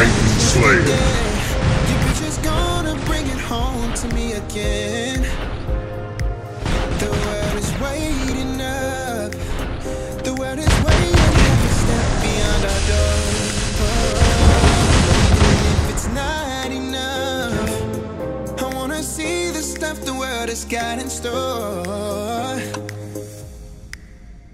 Boy! Your picture's gonna bring it home to me again. The world is waiting up. The world is waiting every step beyond our door. If it's not enough, I wanna see the stuff the world has got in store.